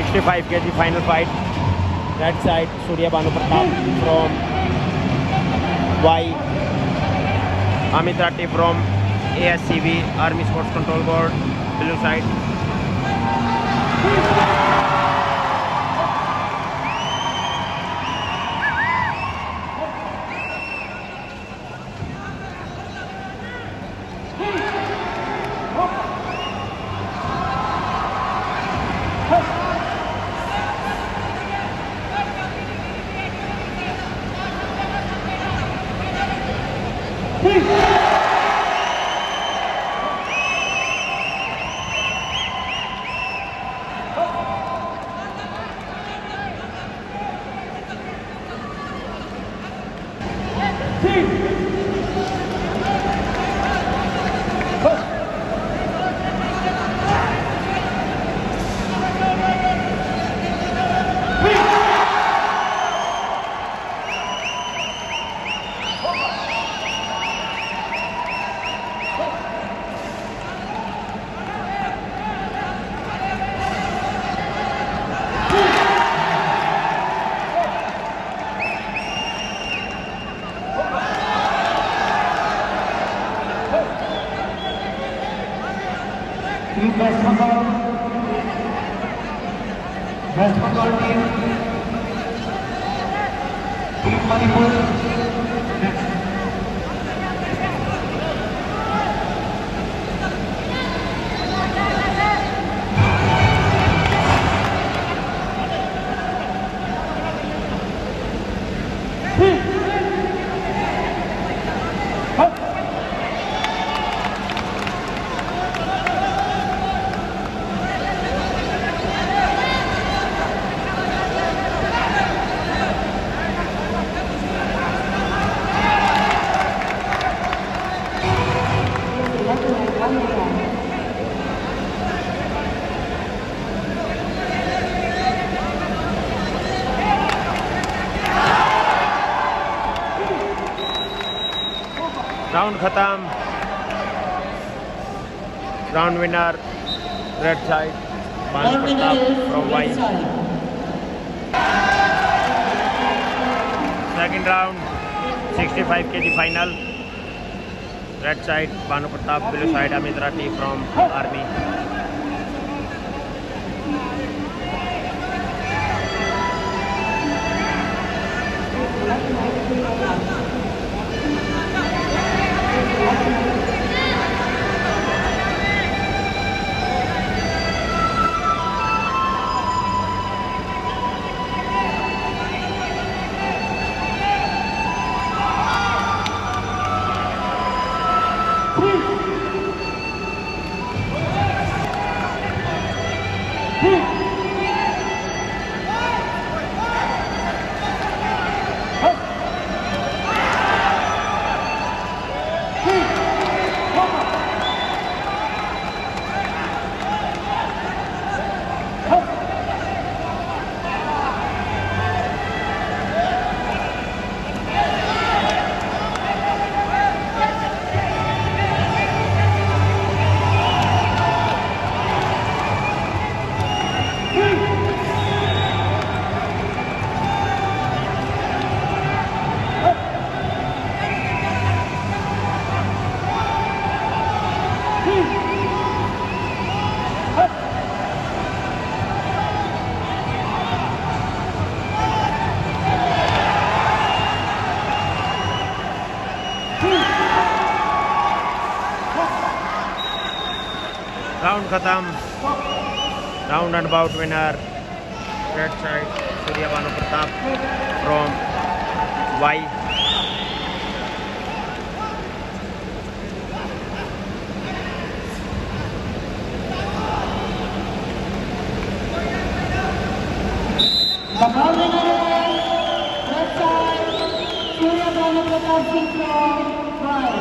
65 kg final fight. That side Surya Banu Pratap from Y. Amit Rati from ASCB Army Sports Control Board. Blue side. Peace. Team West Bengal, West Bengal team, Team Manipur. Round खत्म round winner red side second round के जी final red side Bhanu Pratap blue side Amit Rathi from army round खत्म round end bout winner red side Surya Bhanu Pratap from Y The ball winner is red side, Surya Banu Pratap Singh from Trial.